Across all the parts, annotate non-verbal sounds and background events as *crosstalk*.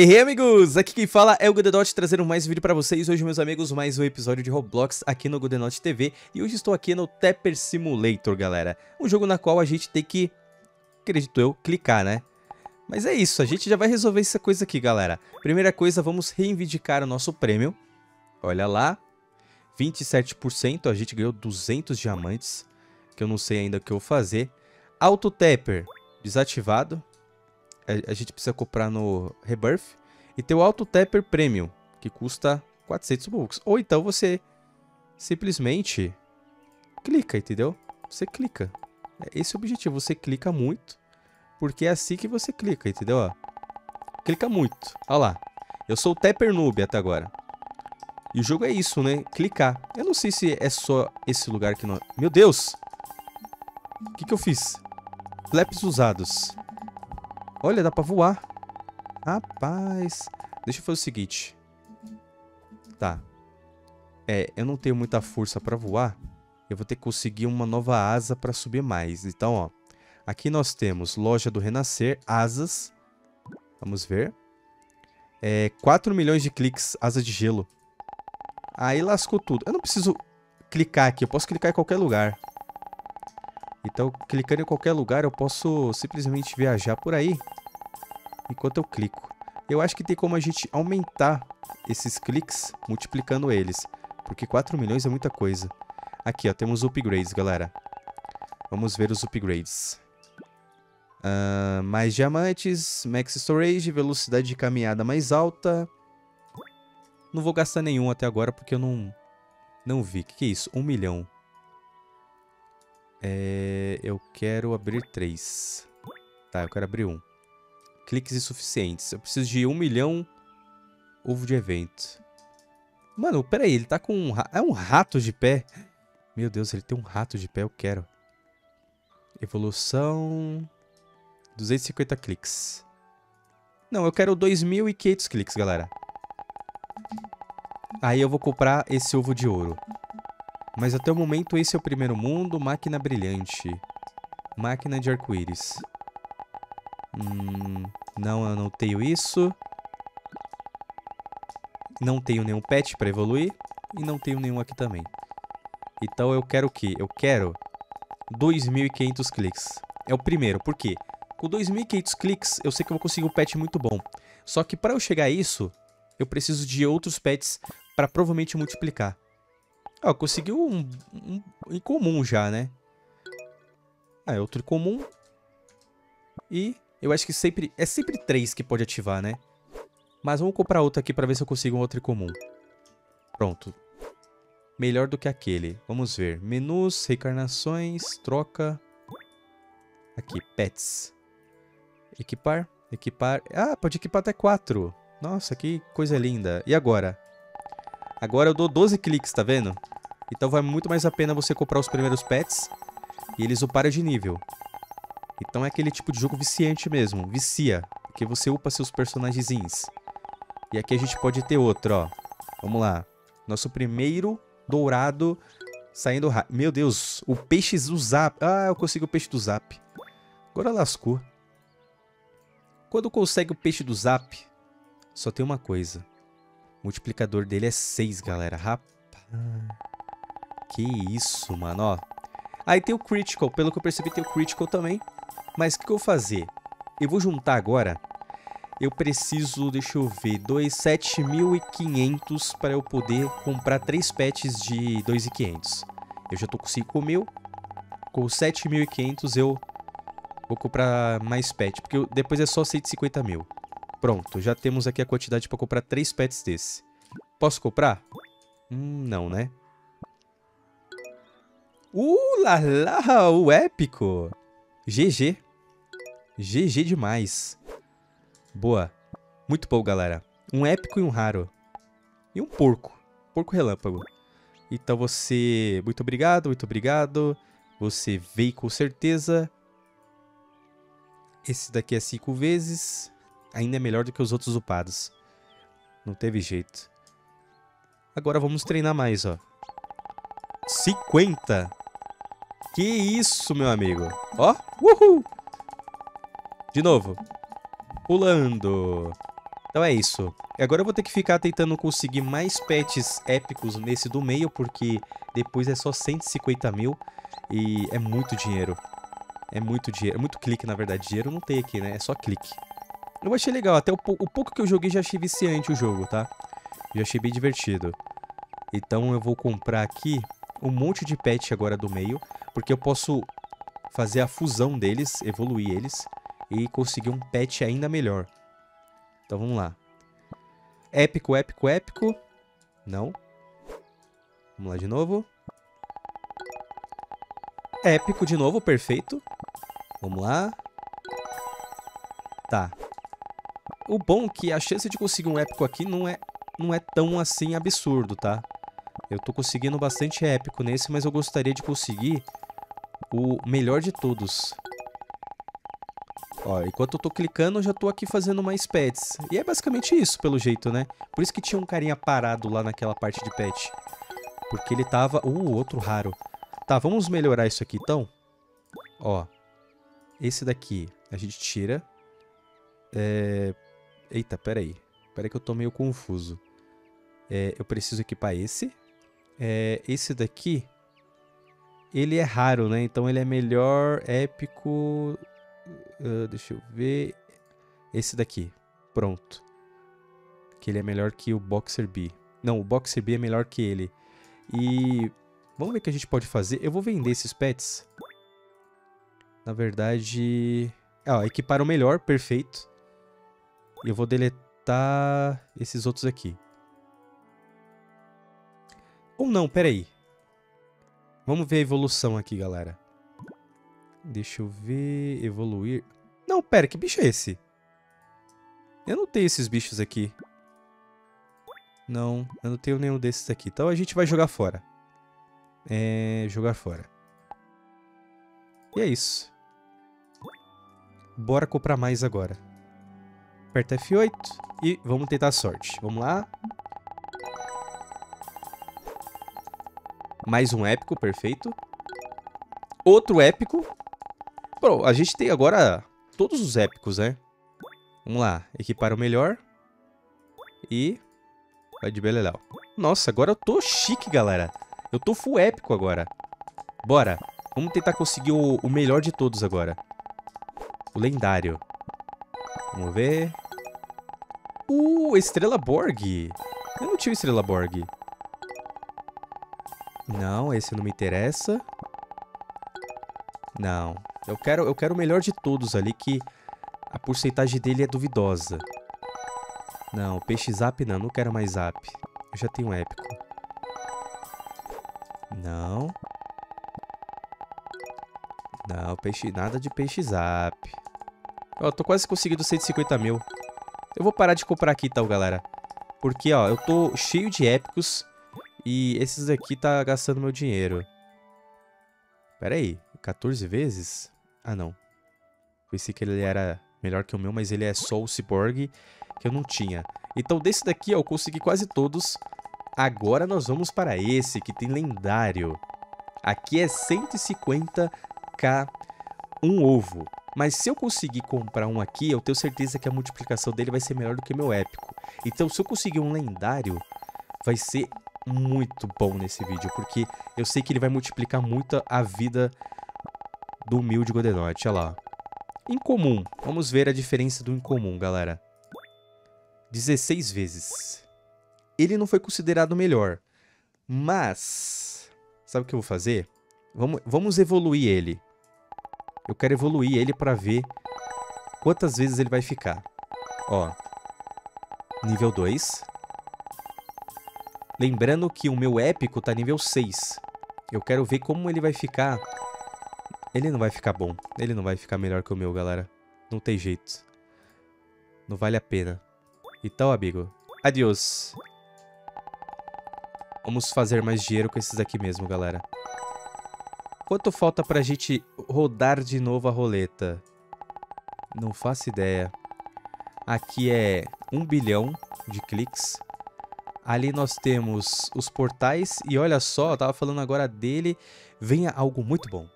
Hey, hey amigos, aqui quem fala é o Godenote trazendo mais um vídeo pra vocês. Hoje, meus amigos, mais um episódio de Roblox aqui no Godenote TV. E hoje estou aqui no Tapper Simulator, galera. Um jogo na qual a gente tem que, acredito eu, clicar, né? Mas é isso, a gente já vai resolver essa coisa aqui, galera. Primeira coisa, vamos reivindicar o nosso prêmio. Olha lá, 27%, a gente ganhou 200 diamantes, que eu não sei ainda o que eu vou fazer. Auto Tapper, desativado a, gente precisa comprar no Rebirth. E tem o Auto Tapper Premium, que custa 400 bucks. Ou então você simplesmente clica, entendeu? Você clica. É esse o objetivo, você clica muito, porque é assim que você clica, entendeu? Clica muito. Olha lá. Eu sou o Tapper Noob até agora. E o jogo é isso, né? Clicar. Eu não sei se é só esse lugar que não... Meu Deus! O que, que eu fiz? Flaps usados. Olha, dá pra voar. Rapaz. Deixa eu fazer o seguinte. Tá. É, eu não tenho muita força pra voar. Eu vou ter que conseguir uma nova asa pra subir mais. Então, ó. Aqui nós temos loja do Renascer, asas. Vamos ver. É, 4 milhões de cliques, asa de gelo. Aí lascou tudo. Eu não preciso clicar aqui, eu posso clicar em qualquer lugar. Então, clicando em qualquer lugar, eu posso simplesmente viajar por aí enquanto eu clico. Eu acho que tem como a gente aumentar esses cliques multiplicando eles, porque 4 milhões é muita coisa. Aqui, ó, temos upgrades, galera. Vamos ver os upgrades. Uh, mais diamantes, max storage, velocidade de caminhada mais alta. Não vou gastar nenhum até agora porque eu não, não vi. O que, que é isso? Um milhão. É, eu quero abrir três. Tá, eu quero abrir um. Cliques insuficientes. Eu preciso de um milhão ovo de evento. Mano, pera aí, ele tá com um... É um rato de pé? Meu Deus, ele tem um rato de pé, eu quero. Evolução... 250 cliques. Não, eu quero 2.500 cliques, galera. Aí eu vou comprar esse ovo de ouro. Mas até o momento esse é o primeiro mundo, máquina brilhante. Máquina de arco-íris. Hum, não, eu não tenho isso. Não tenho nenhum pet para evoluir. E não tenho nenhum aqui também. Então eu quero o quê? Eu quero 2.500 cliques. É o primeiro, por quê? Com 2.500 cliques, eu sei que eu vou conseguir um pet muito bom. Só que para eu chegar a isso, eu preciso de outros pets para provavelmente multiplicar. Ó, conseguiu um, um, em comum já, né? Ah, é outro comum. E eu acho que sempre é sempre três que pode ativar, né? Mas vamos comprar outro aqui para ver se eu consigo um outro comum. Pronto. Melhor do que aquele. Vamos ver. Menus, reencarnações, troca. Aqui, pets. Equipar, equipar. Ah, pode equipar até quatro. Nossa, que coisa linda. E agora? Agora eu dou 12 cliques, tá vendo? Então vai muito mais a pena você comprar os primeiros pets e eles uparem de nível. Então é aquele tipo de jogo viciante mesmo, vicia, porque você upa seus personagens. E aqui a gente pode ter outro, ó. Vamos lá. Nosso primeiro dourado saindo rápido. Meu Deus, o peixe do zap. Ah, eu consigo o peixe do zap. Agora lascou. Quando consegue o peixe do zap, só tem uma coisa. Multiplicador dele é 6, galera. Rapaz. Que isso, mano, ó. Aí tem o Critical. Pelo que eu percebi, tem o Critical também. Mas o que, que eu vou fazer? Eu vou juntar agora. Eu preciso, deixa eu ver, 7.500 para eu poder comprar 3 pets de 2.500. Eu já tô com 5 mil. Com 7.500 eu vou comprar mais pet. Porque depois é só 150 mil. Pronto, já temos aqui a quantidade para comprar 3 pets desse. Posso comprar? Hum, não, né? Uh, lá, lá, o épico. GG. GG demais. Boa. Muito bom, galera. Um épico e um raro. E um porco. Porco relâmpago. Então você... Muito obrigado, muito obrigado. Você veio com certeza. Esse daqui é cinco vezes ainda é melhor do que os outros upados. Não teve jeito. Agora vamos treinar mais, ó. 50! Que isso, meu amigo. Ó, uhul! De novo. Pulando. Então é isso. Agora eu vou ter que ficar tentando conseguir mais pets épicos nesse do meio, porque depois é só 150 mil e é muito dinheiro. É muito dinheiro, é muito clique na verdade. Dinheiro não tem aqui, né? É só clique. Eu achei legal, até o, o pouco que eu joguei já achei viciante o jogo, tá? Já achei bem divertido. Então eu vou comprar aqui um monte de pet agora do meio, porque eu posso fazer a fusão deles, evoluir eles e conseguir um pet ainda melhor. Então vamos lá. Épico, épico, épico. Não. Vamos lá de novo. Épico de novo, perfeito. Vamos lá. Tá. O bom é que a chance de conseguir um épico aqui não é, não é tão assim absurdo, tá? Eu tô conseguindo bastante épico nesse, mas eu gostaria de conseguir o melhor de todos. Ó, enquanto eu tô clicando, eu já tô aqui fazendo mais pets. E é basicamente isso, pelo jeito, né? Por isso que tinha um carinha parado lá naquela parte de pet. Porque ele tava... Uh, outro raro. Tá, vamos melhorar isso aqui, então. Ó. Esse daqui a gente tira. É... Eita, peraí. Peraí que eu tô meio confuso. É, eu preciso equipar esse. É, esse daqui, ele é raro, né? Então ele é melhor épico... Uh, deixa eu ver... Esse daqui. Pronto. Que ele é melhor que o Boxer B. Não, o Boxer B é melhor que ele. E... Vamos ver o que a gente pode fazer. Eu vou vender esses pets. Na verdade... Ah, equipar o melhor, perfeito. Eu vou deletar esses outros aqui. Ou não, peraí. Vamos ver a evolução aqui, galera. Deixa eu ver... Evoluir... Não, pera, que bicho é esse? Eu não tenho esses bichos aqui. Não, eu não tenho nenhum desses aqui. Então a gente vai jogar fora. É... Jogar fora. E é isso. Bora comprar mais agora. Aperta F8 e vamos tentar a sorte. Vamos lá. Mais um épico, perfeito. Outro épico. Bom, a gente tem agora todos os épicos, né? Vamos lá, equipar o melhor. E... Vai de beleléu. Nossa, agora eu tô chique, galera. Eu tô full épico agora. Bora. Vamos tentar conseguir o, o melhor de todos agora. O lendário. Vamos ver. Uh, Estrela Borg. Eu não tinha Estrela Borg. Não, esse não me interessa. Não. Eu quero, eu quero o melhor de todos ali, que a porcentagem dele é duvidosa. Não, peixe zap não, não quero mais zap. Eu já tenho épico. Não. Não, peixe, nada de peixe zap. Ó, tô quase conseguindo 150 mil. Eu vou parar de comprar aqui, então, galera. Porque, ó, eu tô cheio de épicos. E esses aqui tá gastando meu dinheiro. Pera aí, 14 vezes? Ah, não. Pensei que ele era melhor que o meu, mas ele é só o Cyborg que eu não tinha. Então desse daqui ó, eu consegui quase todos. Agora nós vamos para esse, que tem lendário. Aqui é 150k um ovo. Mas se eu conseguir comprar um aqui, eu tenho certeza que a multiplicação dele vai ser melhor do que meu épico. Então se eu conseguir um lendário, vai ser muito bom nesse vídeo, porque eu sei que ele vai multiplicar muito a vida do humilde Godenote, olha lá. Incomum, vamos ver a diferença do incomum, galera. 16 vezes. Ele não foi considerado melhor, mas... Sabe o que eu vou fazer? Vamos, vamos evoluir ele. Eu quero evoluir ele para ver quantas vezes ele vai ficar. Ó, nível 2. Lembrando que o meu épico tá nível 6. Eu quero ver como ele vai ficar. Ele não vai ficar bom. Ele não vai ficar melhor que o meu, galera. Não tem jeito. Não vale a pena. Então, amigo, adiós. Vamos fazer mais dinheiro com esses aqui mesmo, galera. Quanto falta pra gente rodar de novo a roleta? Não faço ideia. Aqui é 1 bilhão de cliques. Ali nós temos os portais e olha só, eu tava falando agora dele, venha algo muito bom.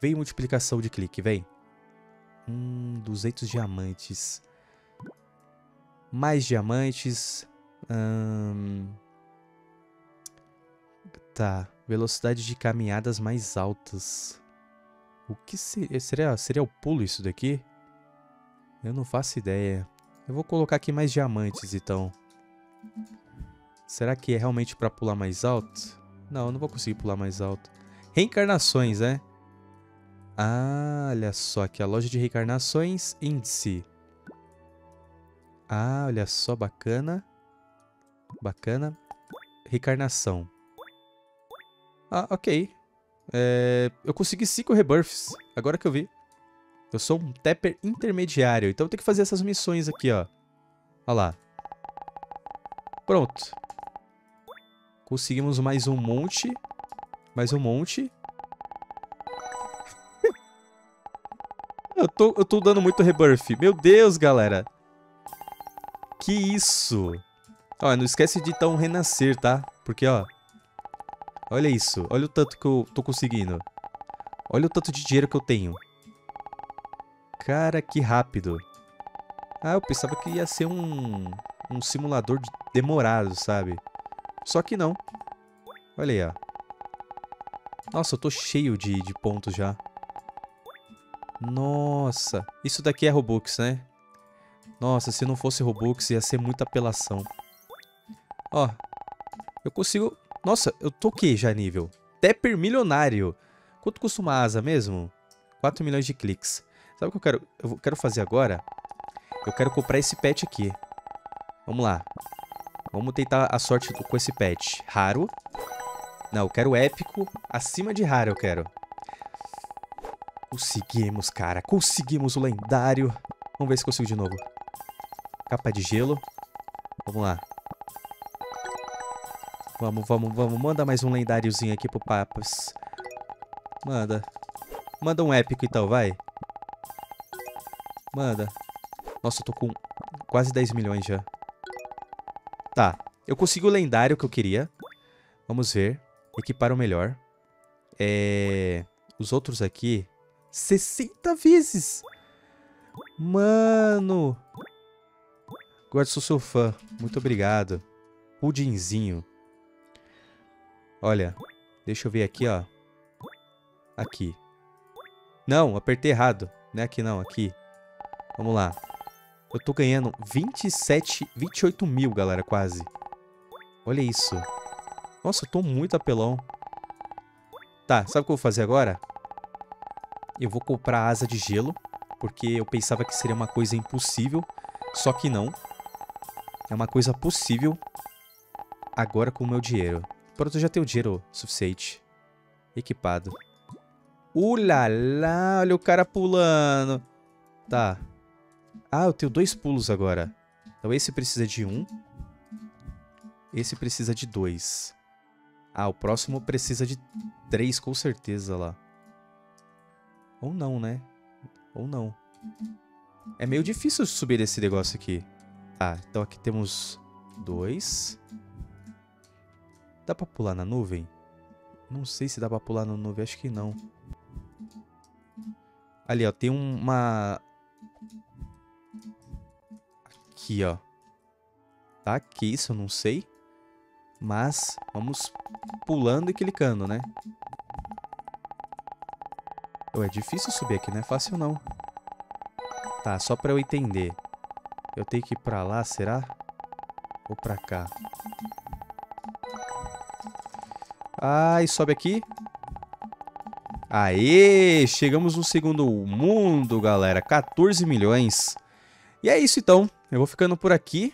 Vem multiplicação de clique, vem. Hum, 200 diamantes. Mais diamantes. Hum... Tá. Velocidade de caminhadas mais altas. O que seria? Seria, seria o pulo isso daqui? Eu não faço ideia. Eu vou colocar aqui mais diamantes, então. Será que é realmente pra pular mais alto? Não, eu não vou conseguir pular mais alto. Reencarnações, né? Ah, olha só aqui, a loja de reencarnações índice. Ah, olha só, bacana. Bacana. Reencarnação. Ah, ok. É, eu consegui 5 rebirths, agora que eu vi. Eu sou um Tapper intermediário, então eu tenho que fazer essas missões aqui, ó. Olha lá. Pronto. Conseguimos mais um monte. Mais um monte. *laughs* eu, tô, eu tô dando muito rebirth. Meu Deus, galera. Que isso. Ó, não esquece de um renascer, tá? Porque, ó... Olha isso. Olha o tanto que eu tô conseguindo. Olha o tanto de dinheiro que eu tenho. Cara, que rápido. Ah, eu pensava que ia ser um, um simulador demorado, sabe? Só que não. Olha aí, ó. Nossa, eu tô cheio de, de pontos já. Nossa. Isso daqui é Robux, né? Nossa, se não fosse Robux ia ser muita apelação. Ó. Eu consigo nossa, eu toquei já nível. Tepper milionário. Quanto custa uma asa mesmo? 4 milhões de cliques. Sabe o que eu quero? Eu quero fazer agora? Eu quero comprar esse pet aqui. Vamos lá. Vamos tentar a sorte com esse pet. Raro. Não, eu quero épico. Acima de raro eu quero. Conseguimos, cara. Conseguimos o lendário. Vamos ver se consigo de novo. Capa de gelo. Vamos lá. Vamos, vamos, vamos. Manda mais um lendáriozinho aqui pro Papas. Manda. Manda um épico então, vai. Manda. Nossa, eu tô com quase 10 milhões já. Tá. Eu consegui o lendário que eu queria. Vamos ver. Equipar o melhor. É... Os outros aqui... 60 vezes! Mano! Guarda, sou seu fã. Muito obrigado. Pudinzinho. Olha, deixa eu ver aqui, ó. Aqui. Não, apertei errado. Não é aqui não, aqui. Vamos lá. Eu tô ganhando 27, 28 mil, galera, quase. Olha isso. Nossa, eu tô muito apelão. Tá, sabe o que eu vou fazer agora? Eu vou comprar asa de gelo, porque eu pensava que seria uma coisa impossível, só que não. É uma coisa possível agora com o meu dinheiro. Pronto, eu já tenho dinheiro suficiente. Equipado. Ulala, olha o cara pulando. Tá. Ah, eu tenho dois pulos agora. Então esse precisa de um. Esse precisa de dois. Ah, o próximo precisa de três, com certeza lá. Ou não, né? Ou não. É meio difícil subir esse negócio aqui. Ah, então aqui temos dois. Dá pra pular na nuvem? Não sei se dá pra pular na nuvem, acho que não. Ali, ó, tem uma... Aqui, ó. Tá, que isso, eu não sei. Mas, vamos pulando e clicando, né? Oh, é difícil subir aqui, não é fácil não. Tá, só pra eu entender. Eu tenho que ir pra lá, será? Ou pra cá? Ai, sobe aqui. Aê, chegamos no segundo mundo, galera. 14 milhões. E é isso, então. Eu vou ficando por aqui.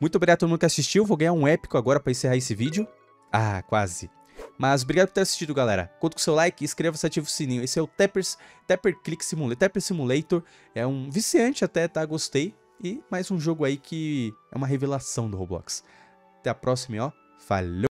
Muito obrigado a todo mundo que assistiu. Vou ganhar um épico agora para encerrar esse vídeo. Ah, quase. Mas obrigado por ter assistido, galera. Conto com seu like, inscreva-se ative o sininho. Esse é o Tappers, Tapper Click Simulator. Tapper Simulator é um viciante até, tá? Gostei. E mais um jogo aí que é uma revelação do Roblox. Até a próxima, ó. Falou!